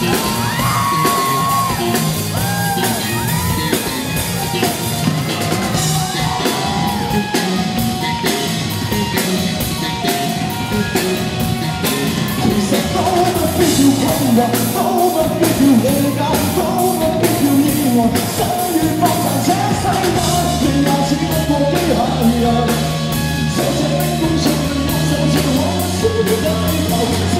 其实都不必要困惑，都不必要误解，都不必要意外。放任，这世间变也只不过机械。这世面上面，受尽我所不能。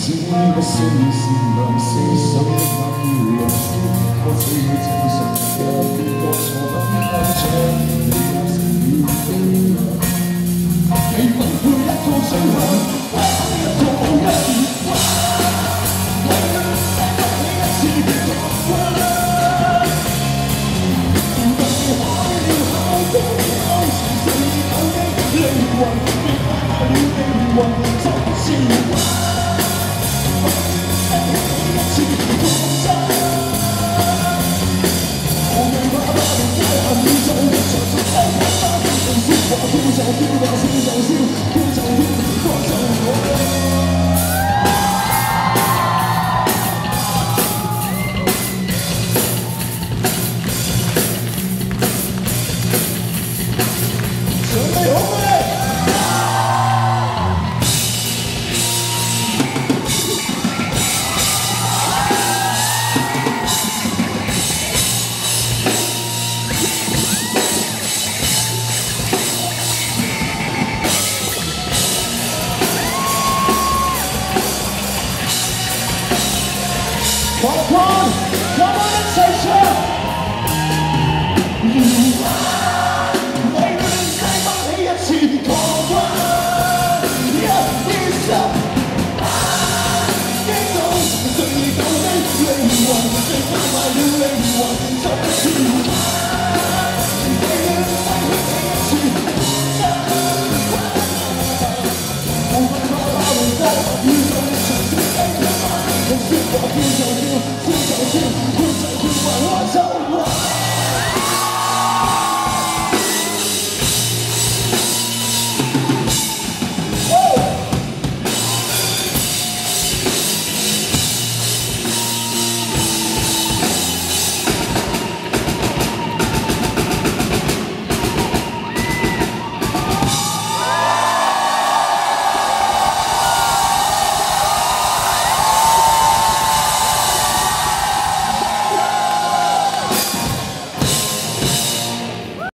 Синего сына, сына, все самые мои, я жду, после этих высоты. people that 狂欢那们一世唱如果凌乱起一次狂欢一定要伤如果冰冻的灵魂就快了灵魂